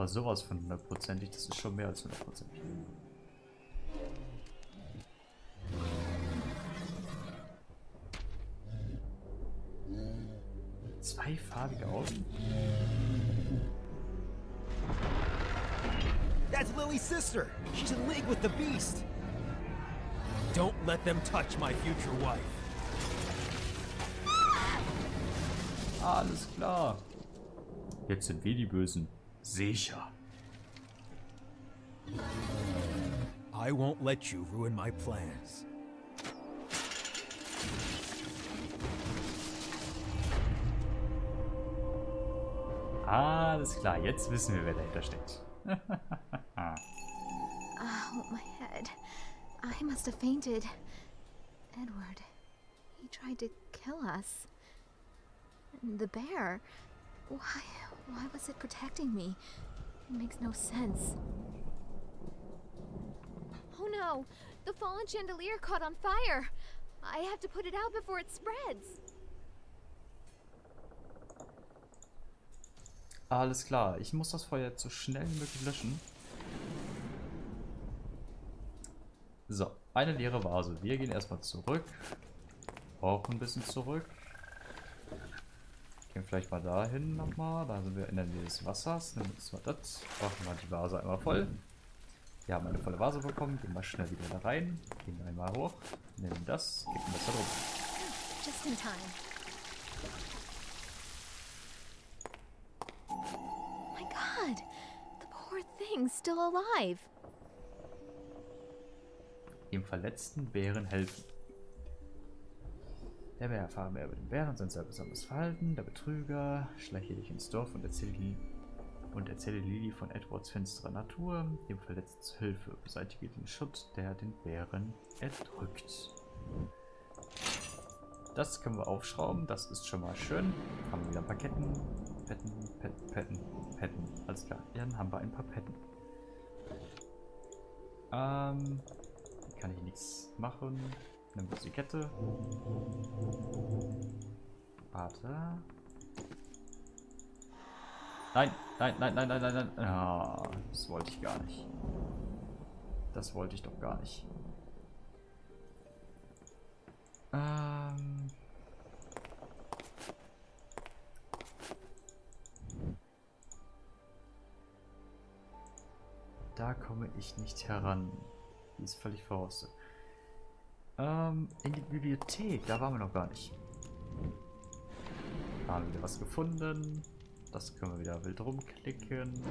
Aber sowas von hundertprozentig, das ist schon mehr als hundertprozentig. Zweifarbige Augen? That's Lily's sister. She's in league with the beast. Don't let them touch my future wife. Alles klar. Jetzt sind wir die Bösen. Sicher. I won't let you ruin my plans. Alles klar, jetzt wissen wir, wer dahinter steckt. Ah, oh, my head. I must have fainted. Edward, he tried to kill us. The bear. Why, why was it protecting me? It makes no sense. Oh no! The fallen chandelier caught on fire! I have to put it out before it spreads. Alles klar, ich muss das Feuer jetzt so schnell wie möglich löschen. So, eine leere Vase. Wir gehen erstmal zurück. Auch ein bisschen zurück. Gehen vielleicht mal dahin nochmal. Da sind wir in der Nähe des Wassers. Nehmen wir mal das. Machen wir die Vase einmal voll. Wir haben eine volle Vase bekommen. Gehen mal schnell wieder da rein. Gehen einmal hoch. Nehmen das. Kippen das da drüber. Just in time. My god! The poor thing's still alive. Dem verletzten Bären helfen. Der Bär erfahre mehr über den Bären und sein besonderes Verhalten. Der Betrüger schleiche dich ins Dorf und erzähle, Lili, und erzähle Lili von Edwards finsterer Natur. Dem Verletzten Hilfe. Beseitige den Schutt, der den Bären erdrückt. Das können wir aufschrauben. Das ist schon mal schön. Haben wir wieder ein paar Ketten. Petten, Petten, Petten, Petten. Alles klar. Dann haben wir ein paar Petten. Ähm, kann ich nichts machen. Nimm uns die Kette. Warte. Nein, nein, nein, nein, nein, nein, nein. Ah, das wollte ich gar nicht. Das wollte ich doch gar nicht. Ähm. Da komme ich nicht heran. Die ist völlig verrostet. Ähm, in die Bibliothek, da waren wir noch gar nicht. Da haben wir wieder was gefunden. Das können wir wieder wild rumklicken.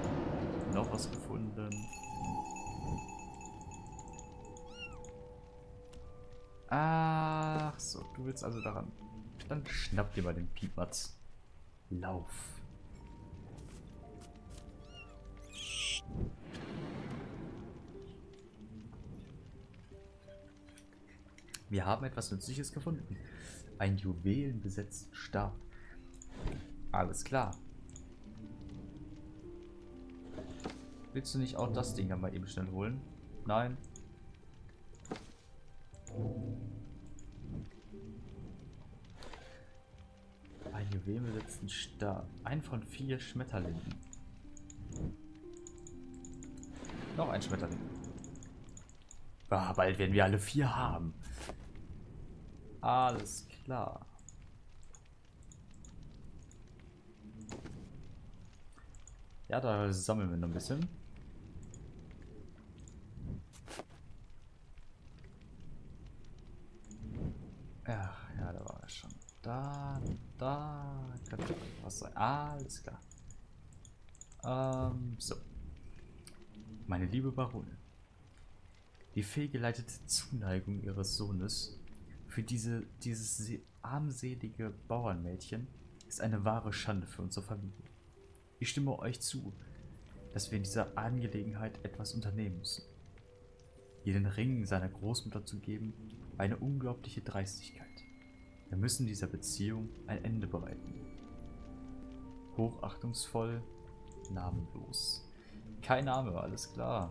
Noch was gefunden. Ach so, du willst also daran. Dann schnapp dir mal den Piepmatz. Lauf. Wir haben etwas Nützliches gefunden. Ein juwelenbesetzten Stab. Alles klar. Willst du nicht auch das Ding dann mal eben schnell holen? Nein. Ein juwelenbesetzten Stab. Ein von vier Schmetterlingen. Noch ein Schmetterling. Ah, bald werden wir alle vier haben. Alles klar. Ja, da sammeln wir noch ein bisschen. Ach, ja, da war er schon. Da, da, was sein. Alles klar. Ähm, so. Meine liebe Baronin. Die fehlgeleitete Zuneigung ihres Sohnes für diese, dieses armselige Bauernmädchen ist eine wahre Schande für unsere Familie. Ich stimme euch zu, dass wir in dieser Angelegenheit etwas unternehmen müssen. Ihr den Ring seiner Großmutter zu geben, war eine unglaubliche Dreistigkeit. Wir müssen dieser Beziehung ein Ende bereiten. Hochachtungsvoll, namenlos. Kein Name, alles klar.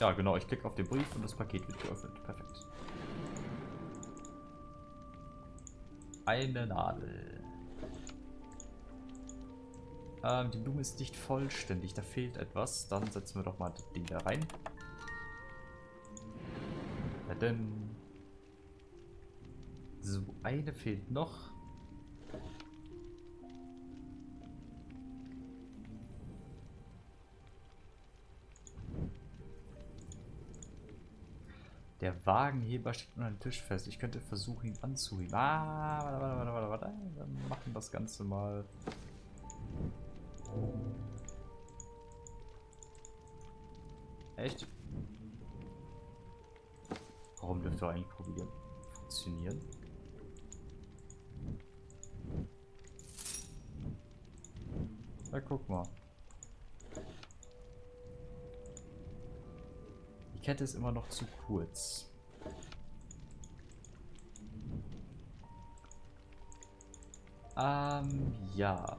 Ja, genau, ich klicke auf den Brief und das Paket wird geöffnet. Perfekt. Eine Nadel. Ähm, die Blume ist nicht vollständig, da fehlt etwas. Dann setzen wir doch mal das Ding da rein. Na denn. So, eine fehlt noch. Der Wagenheber steht unter dem Tisch fest. Ich könnte versuchen, ihn anzuheben. Ah, warte, warte, warte, warte. Dann machen wir das Ganze mal. Echt? Warum dürfte er eigentlich probieren? Funktionieren? Na, guck mal. Kette ist immer noch zu kurz. Ähm, ja.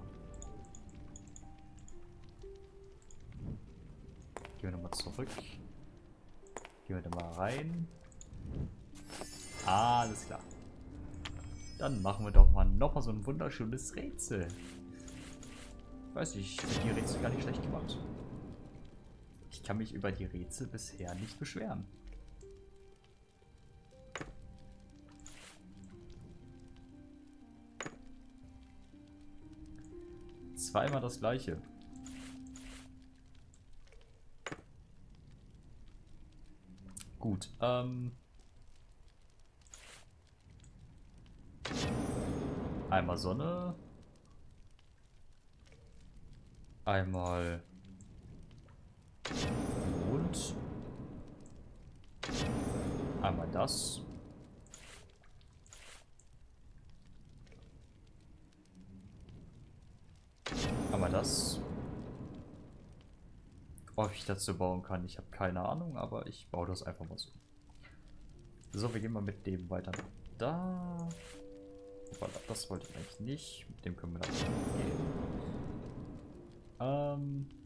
Gehen wir nochmal zurück. Gehen wir da mal rein. Alles klar. Dann machen wir doch mal nochmal so ein wunderschönes Rätsel. Ich weiß nicht, ich finde die Rätsel gar nicht schlecht gemacht. Ich kann mich über die Rätsel bisher nicht beschweren. Zweimal das gleiche. Gut, ähm... Einmal Sonne. Einmal Einmal das. Einmal das. Ob ich dazu bauen kann, ich habe keine Ahnung, aber ich baue das einfach mal so. So, wir gehen mal mit dem weiter da. Das wollte ich eigentlich nicht. Mit dem können wir dann gehen. Ähm.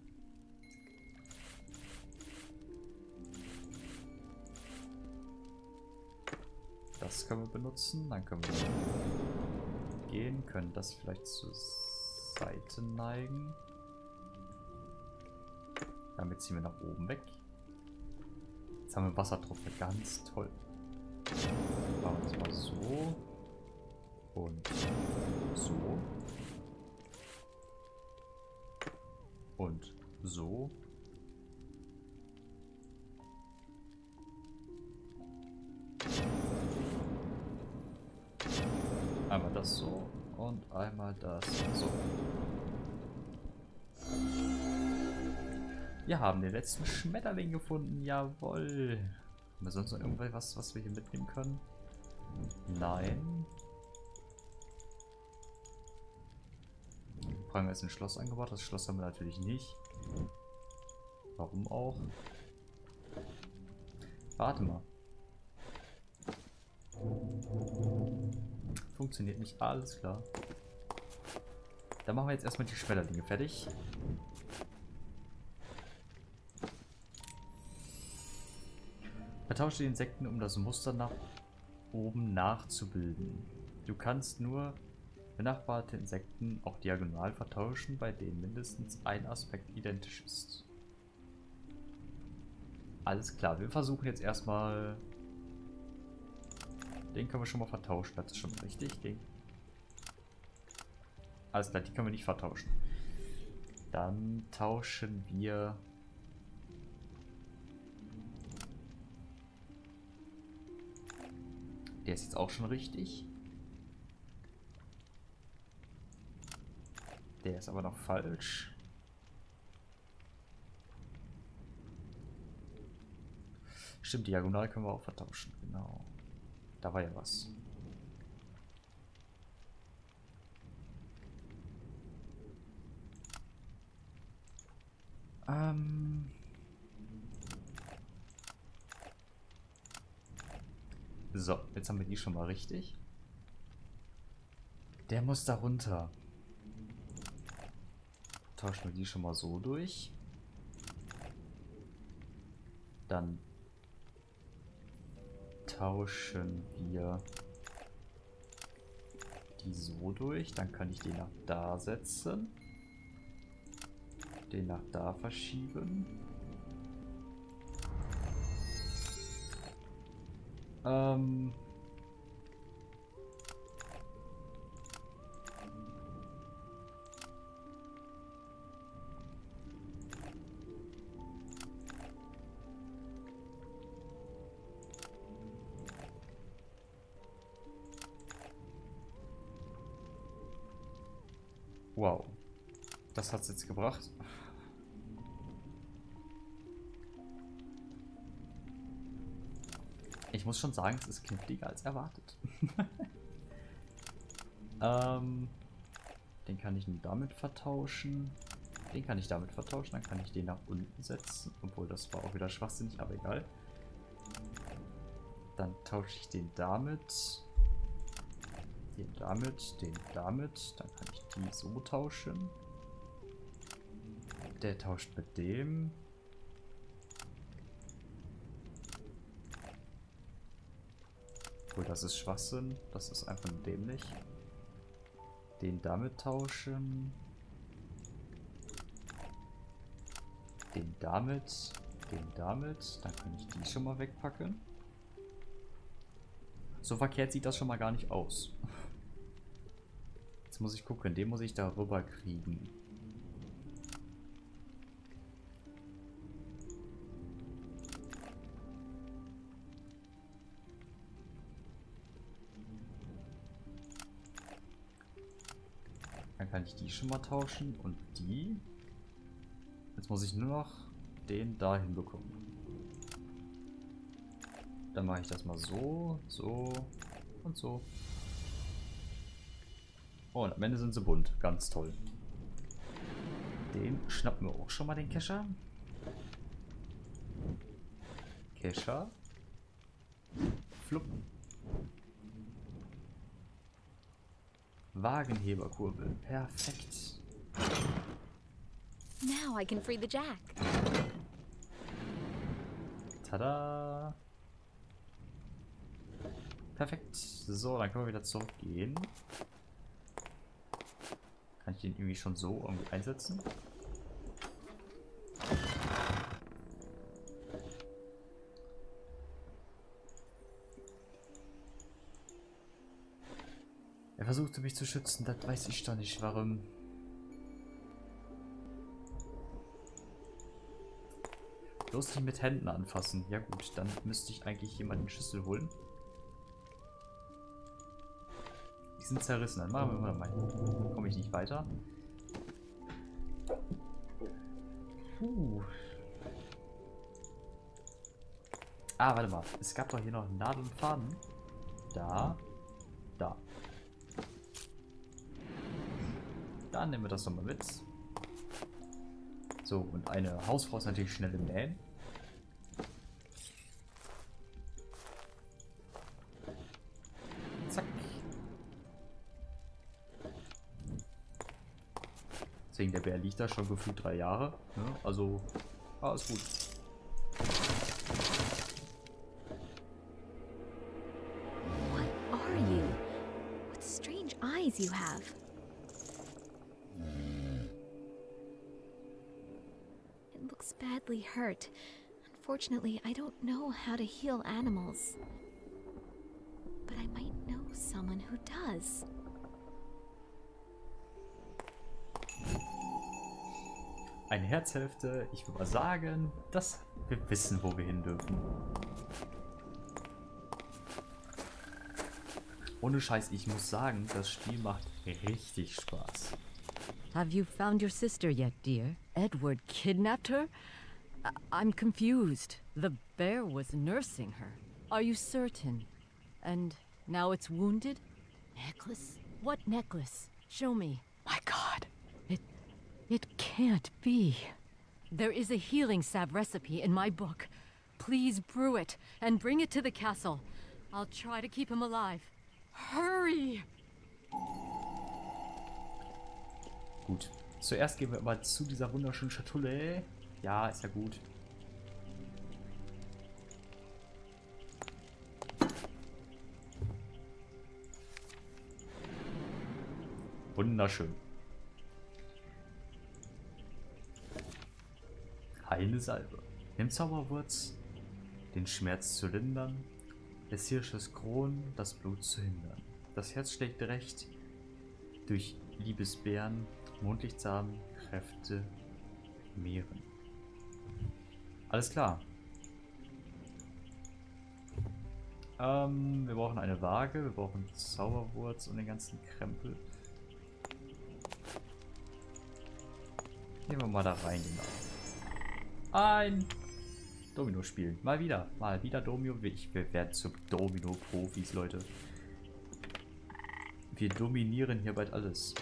Das können wir benutzen. Dann können wir gehen. Können das vielleicht zur Seite neigen. Damit ziehen wir nach oben weg. Jetzt haben wir Wassertropfen. Ganz toll. Machen wir das mal so. Und so. Und so. Das so und einmal das so. Wir haben den letzten Schmetterling gefunden, jawoll. Haben wir sonst noch irgendwas, was wir hier mitnehmen können? Nein. Pranger ist ein Schloss angebaut. Das Schloss haben wir natürlich nicht. Warum auch? Warte mal. Funktioniert nicht. Alles klar. Dann machen wir jetzt erstmal die Schmetterlinge fertig. Vertausche die Insekten, um das Muster nach oben nachzubilden. Du kannst nur benachbarte Insekten auch diagonal vertauschen, bei denen mindestens ein Aspekt identisch ist. Alles klar, wir versuchen jetzt erstmal... Den können wir schon mal vertauschen, das ist schon richtig. Den Alles klar, die können wir nicht vertauschen. Dann tauschen wir... Der ist jetzt auch schon richtig. Der ist aber noch falsch. Stimmt, diagonal können wir auch vertauschen. Genau. Da war ja was. Ähm. So, jetzt haben wir die schon mal richtig. Der muss da runter. Tauschen wir die schon mal so durch. Dann tauschen wir die so durch. Dann kann ich die nach da setzen. Den nach da verschieben. Ähm... Das hat's jetzt gebracht. Ich muss schon sagen, es ist kniffliger als erwartet. ähm, den kann ich nur damit vertauschen. Den kann ich damit vertauschen, dann kann ich den nach unten setzen. Obwohl, das war auch wieder schwachsinnig, aber egal. Dann tausche ich den damit. Den damit, den damit. Dann kann ich die so tauschen. Der tauscht mit dem. Obwohl, das ist Schwachsinn. Das ist einfach nur dämlich. Den damit tauschen. Den damit. Den damit. Dann kann ich die schon mal wegpacken. So verkehrt sieht das schon mal gar nicht aus. Jetzt muss ich gucken. Den muss ich da rüber kriegen. Kann ich die schon mal tauschen und die. Jetzt muss ich nur noch den dahin bekommen. Dann mache ich das mal so, so und so. Oh, und am Ende sind sie bunt. Ganz toll. Den schnappen wir auch schon mal, den Kescher. Kescher. Flupp. Wagenheberkurbel. Perfekt. Now I can free the jack. Tada! Perfekt. So, dann können wir wieder zurückgehen. Kann ich den irgendwie schon so irgendwie einsetzen? Er versuchte mich zu schützen, das weiß ich doch nicht, warum. Bloß nicht mit Händen anfassen. Ja gut, dann müsste ich eigentlich jemanden Schüssel holen. Die sind zerrissen. Dann machen wir mal. Komme ich nicht weiter. Puh. Ah, warte mal. Es gab doch hier noch Nadel und Faden. Da. Dann nehmen wir das nochmal mit. So, und eine Hausfrau ist natürlich schnell im Nähen. Zack. Deswegen, der Bär liegt da schon gefühlt drei Jahre. Ne? Also, alles gut. What are you? What strange eyes you have. It looks badly hurt. Unfortunately, I don't know how to heal animals. But I might know someone who does. Eine Herzhälfte. Ich würde mal sagen, dass wir wissen, wo wir hin dürfen. Ohne Scheiß, ich muss sagen, das Spiel macht richtig Spaß. Have you found your sister yet, dear? Edward kidnapped her? I- I'm confused. The bear was nursing her. Are you certain? And now it's wounded? Necklace? What necklace? Show me. My god. It. It can't be. There is a healing salve recipe in my book. Please brew it and bring it to the castle. I'll try to keep him alive. Hurry! Gut. Zuerst gehen wir aber zu dieser wunderschönen Schatulle. Ja, ist ja gut. Wunderschön. Heile Salbe. Nimm Zauberwurz, den Schmerz zu lindern, des Hirsches Kron, das Blut zu hindern. Das Herz schlägt recht durch Liebesbeeren, Mondlichtsamen, Kräfte, Meeren. Alles klar. Ähm, wir brauchen eine Waage, wir brauchen Zauberwurz und den ganzen Krempel. Gehen wir mal da rein, genau. Ein Domino spielen. Mal wieder. Mal wieder Domino. Ich, wir werden zu Domino-Profis, Leute. Wir dominieren hier bald alles.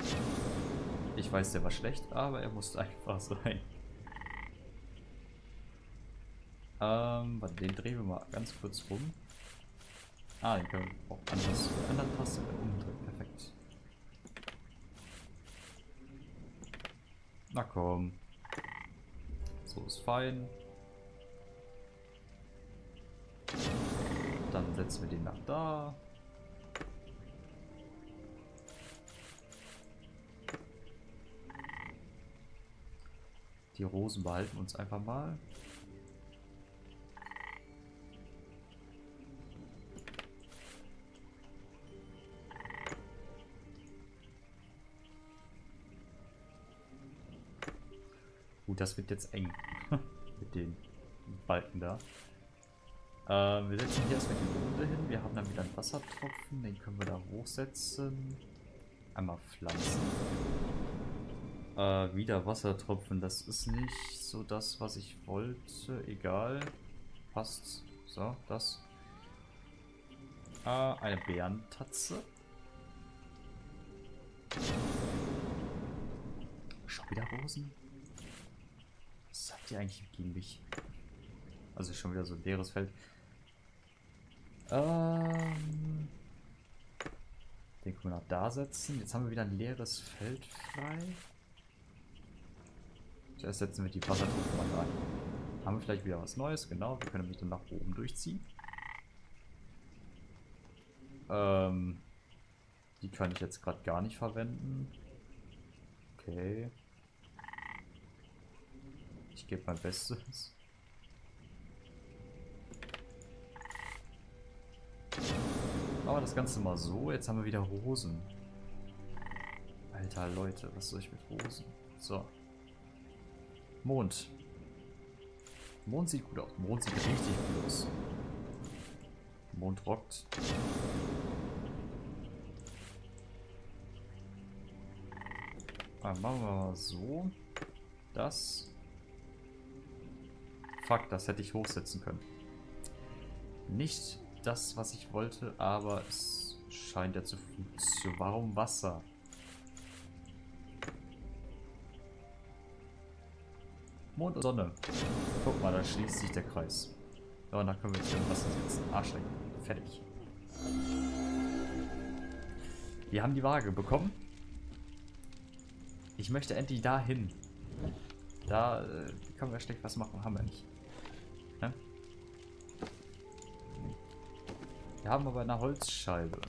Ich weiß, der war schlecht, aber er musste einfach sein. Ähm, warte, den drehen wir mal ganz kurz rum. Ah, den können wir auch anders, anderen Taste umdrehen. Perfekt. Na komm. So ist fein. Dann setzen wir den nach da. Die Rosen behalten uns einfach mal. Gut, das wird jetzt eng. Mit den Balken da. Äh, wir setzen hier erstmal die Runde hin. Wir haben dann wieder einen Wassertropfen. Den können wir da hochsetzen. Einmal pflanzen. Äh, wieder Wassertropfen. Das ist nicht so das, was ich wollte. Egal. Passt. So, das. Äh, eine Bärentatze. Schon wieder Rosen? Ihr eigentlich gegen mich? Also schon wieder so ein leeres Feld. Ähm, den können wir noch da setzen. Jetzt haben wir wieder ein leeres Feld frei. Zuerst setzen wir die Wassertruppe mal rein. Haben wir vielleicht wieder was Neues? Genau, wir können nämlich dann nach oben durchziehen. Ähm, die kann ich jetzt gerade gar nicht verwenden. Okay. Ich gebe mein Bestes. Aber das Ganze mal so. Jetzt haben wir wieder Rosen. Alter, Leute, was soll ich mit Rosen? So. Mond. Mond sieht gut aus. Mond sieht richtig gut aus. Mond rockt. Dann machen wir mal so. Das. Fuck, das hätte ich hochsetzen können. Nicht das, was ich wollte, aber es scheint ja zu funktionieren. Warum Wasser? Mond und Sonne. Guck mal, da schließt sich der Kreis. Ja, und da können wir jetzt im Wasser setzen. Arschlecken. Fertig. Wir haben die Waage bekommen. Ich möchte endlich dahin. Da äh, können wir schlecht was machen, haben wir nicht. Wir haben aber eine Holzscheibe.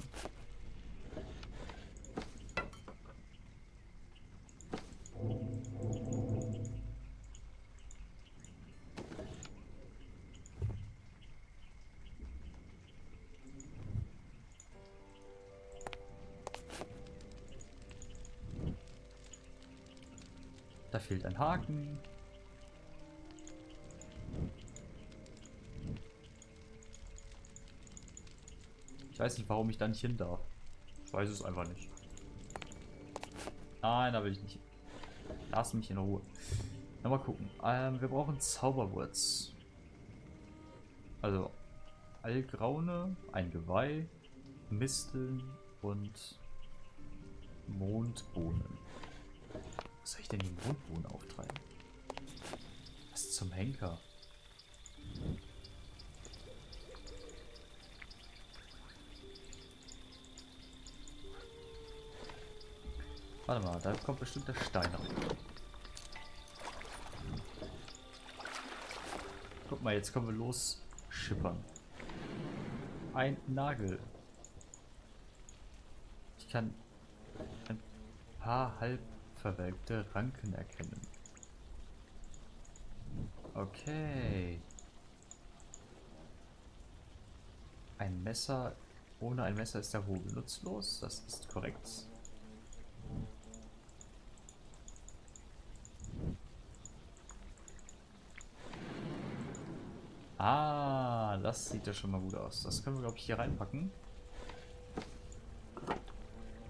Da fehlt ein Haken. Ich weiß nicht, warum ich da nicht hin darf. Ich weiß es einfach nicht. Nein, da will ich nicht. Lass mich in Ruhe. Na, mal gucken. Ähm, wir brauchen Zauberwurz. Also Allgraune, ein Geweih, Misteln und Mondbohnen. Was soll ich denn die Mondbohnen auftreiben? Was zum Henker? Warte mal, da kommt bestimmt der Stein auf. Guck mal, jetzt können wir los schippern. Ein Nagel. Ich kann ein paar halb verwelkte Ranken erkennen. Okay. Ein Messer. Ohne ein Messer ist der Hobel nutzlos. Das ist korrekt. Ah, das sieht ja schon mal gut aus. Das können wir, glaube ich, hier reinpacken.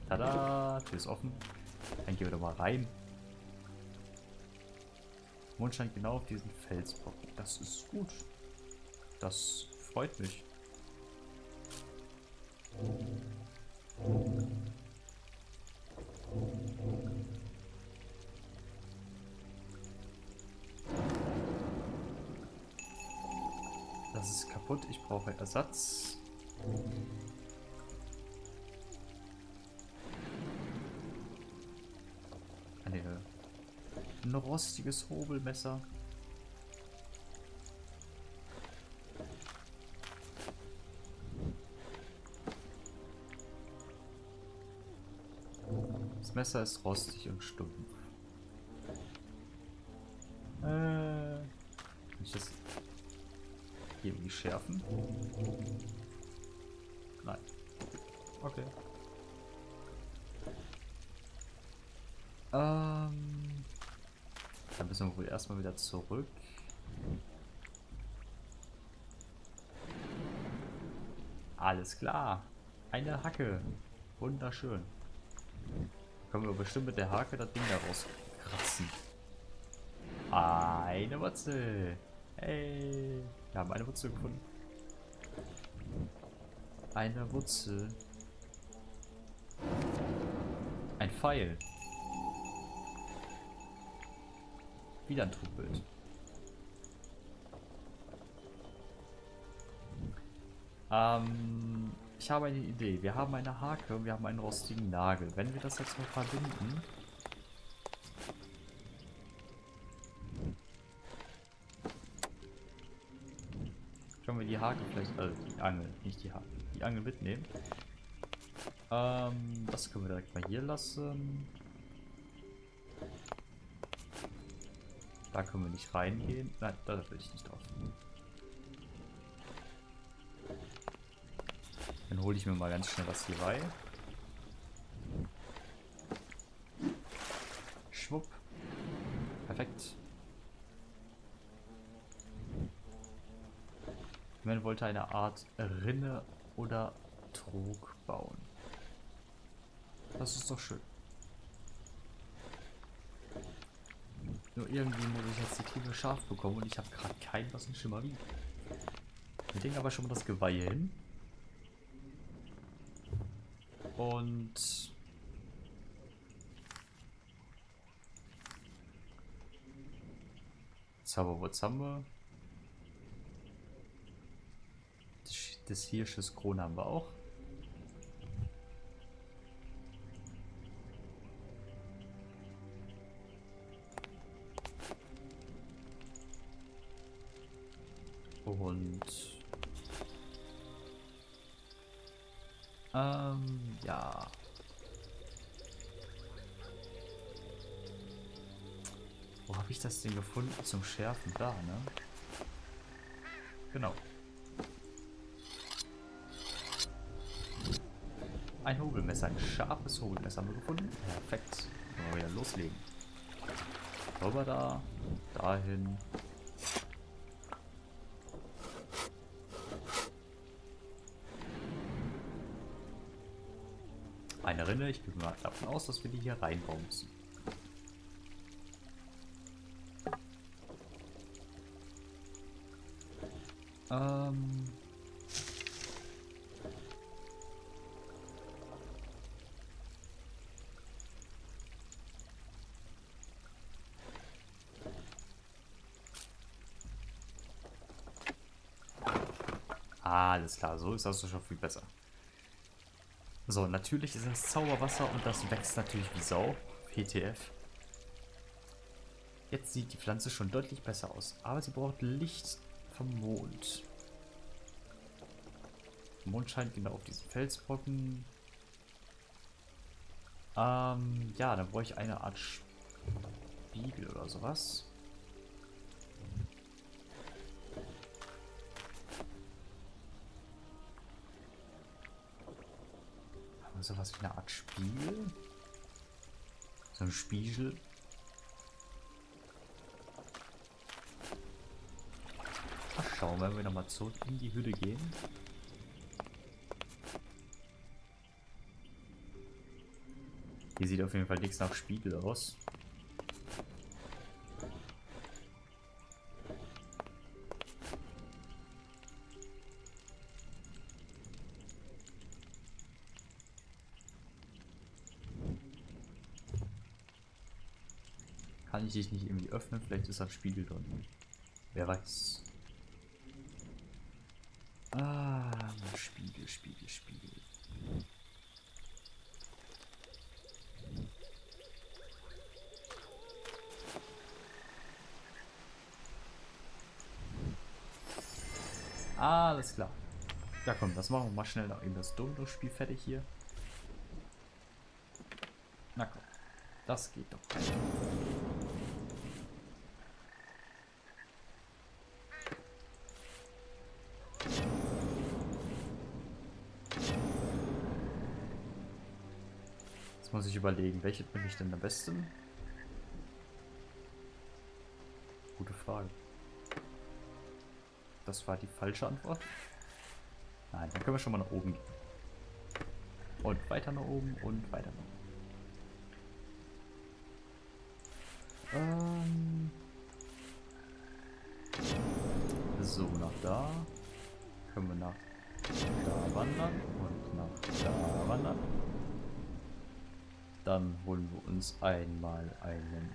Tada, Tür ist offen. Dann gehen wir doch mal rein. Mond scheint genau auf diesen Felsbrocken. Das ist gut. Das freut mich. Das ist kaputt. Ich brauche Ersatz. Eine, ein rostiges Hobelmesser. Das Messer ist rostig und stumpf. Hier irgendwie schärfen? Nein. Okay. Ähm, dann müssen wir wohl erstmal wieder zurück. Alles klar. Eine Hacke. Wunderschön. Können wir bestimmt mit der Hake das Ding da rauskratzen. Eine Wurzel. Hey. Wir haben eine Wurzel gefunden. Eine Wurzel. Ein Pfeil. Wieder ein Trugbild. Ähm, ich habe eine Idee. Wir haben eine Hake und wir haben einen rostigen Nagel. Wenn wir das jetzt mal verbinden... Wir die Hake vielleicht... Also die Angel, nicht die Hake. Die Angel mitnehmen. Ähm, das können wir direkt mal hier lassen. Da können wir nicht reingehen. Nein, da will ich nicht drauf. Dann hole ich mir mal ganz schnell was hier bei. Schwupp. Perfekt. Man wollte eine Art Rinne oder Trog bauen. Das ist doch schön. Nur irgendwie muss ich jetzt die Klinge scharf bekommen und ich habe gerade keinen ein Schimmer wie. Wir legen aber schon mal das Geweih hin. Und Zauberwurz haben wir. Des Hirsches Krone haben wir auch. Und ähm, ja. Wo habe ich das Ding gefunden zum Schärfen? Da, ne? Genau. Ein Hobelmesser, ein scharfes Hobelmesser haben wir gefunden. Perfekt. Können wir wieder loslegen. Rüber da, dahin. Eine Rinne. Ich gehe mal davon aus, dass wir die hier reinbauen müssen. Ähm... Alles klar, so ist das schon viel besser. So, natürlich ist das Zauberwasser und das wächst natürlich wie Sau. PTF. Jetzt sieht die Pflanze schon deutlich besser aus, aber sie braucht Licht vom Mond. Der Mond scheint genau auf diesen Felsbrocken. Ähm, ja, dann brauche ich eine Art Spiegel oder sowas. Sowas wie eine Art Spiegel? So ein Spiegel? Ach, schauen, wenn wir nochmal zurück in die Hütte gehen. Hier sieht auf jeden Fall nichts nach Spiegel aus. Ich dich nicht irgendwie öffnen? Vielleicht ist da ein Spiegel drin. Wer weiß. Ah, Spiegel, Spiegel, Spiegel. Alles klar. Ja komm, das machen wir mal schnell noch eben das Domino-Spiel fertig hier. Na komm, das geht doch. Rein. Jetzt muss ich überlegen, welche bin ich denn am besten? Gute Frage. Das war die falsche Antwort. Nein, dann können wir schon mal nach oben gehen. Und weiter nach oben und weiter nach oben. Ähm so, nach da. Können wir nach da wandern und nach da wandern. Dann holen wir uns einmal einen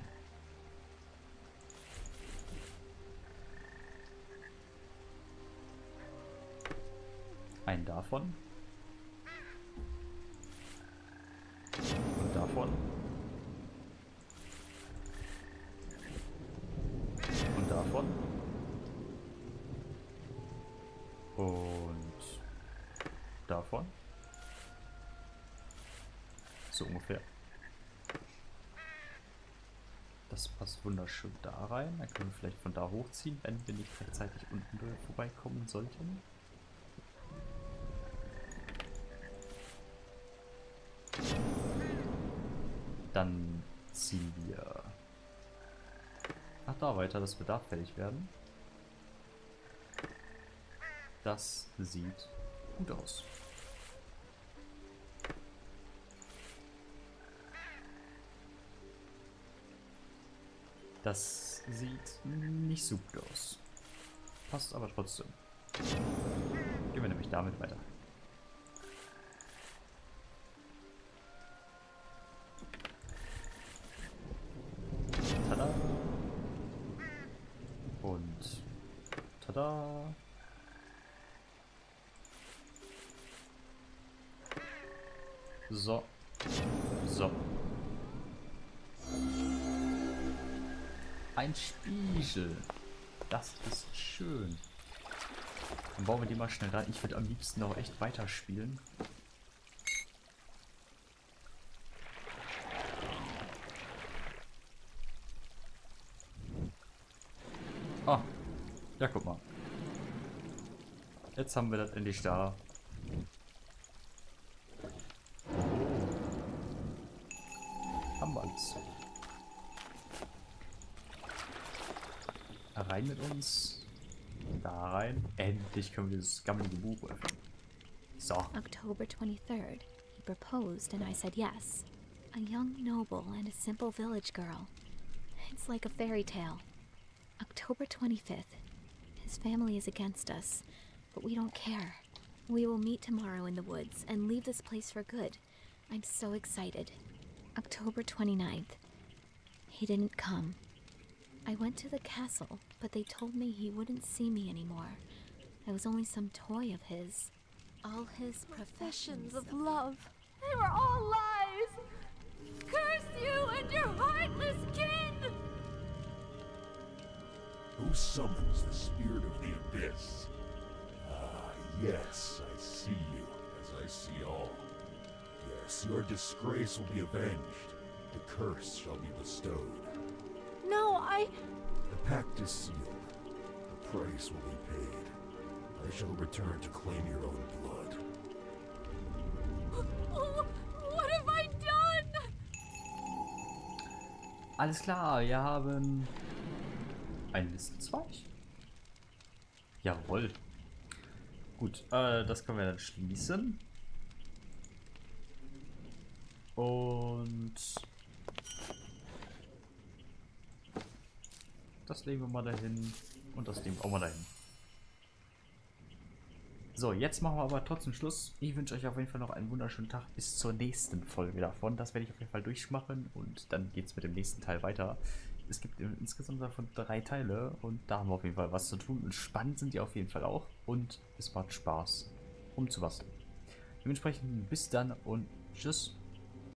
einen davon. Und davon. Und davon. Und davon. So ungefähr. Das passt wunderschön da rein. Dann können wir vielleicht von da hochziehen, wenn wir nicht rechtzeitig unten vorbeikommen sollten. Dann ziehen wir nach da weiter, dass wir da fertig werden. Das sieht gut aus. Das sieht nicht so gut aus. Passt aber trotzdem. Gehen wir nämlich damit weiter. Spiegel. Das ist schön. Dann bauen wir die mal schnell rein. Ich würde am liebsten auch echt weiterspielen. Ah. Ja, guck mal. Jetzt haben wir das endlich da. Rein mit uns. Da rein. Endlich können wir dieses gammelige Buch öffnen. So. October 23rd. He proposed and I said yes. A young noble and a simple village girl. It's like a fairy tale. October 25th. His family is against us, but we don't care. We will meet tomorrow in the woods and leave this place for good. I'm so excited. October 29th. He didn't come. I went to the castle, but they told me he wouldn't see me anymore. I was only some toy of his. All his professions Professions of love. They were all lies. Curse you and your heartless kin! Who summons the spirit of the abyss? Ah, yes, I see you, as I see all. Yes, your disgrace will be avenged. The curse shall be bestowed. No, I... The pact is sealed. The price will be paid. I shall return to claim your own blood. What have I done? Alles klar, wir haben ein Wissensweich. Jawohl. Gut, äh, das können wir dann schließen. Und das legen wir mal dahin und das legen wir auch mal dahin. So, jetzt machen wir aber trotzdem Schluss. Ich wünsche euch auf jeden Fall noch einen wunderschönen Tag bis zur nächsten Folge davon. Das werde ich auf jeden Fall durchmachen und dann geht es mit dem nächsten Teil weiter. Es gibt insgesamt davon drei Teile und da haben wir auf jeden Fall was zu tun. Und spannend sind die auf jeden Fall auch und es macht Spaß, um zu basteln. Dementsprechend bis dann und tschüss.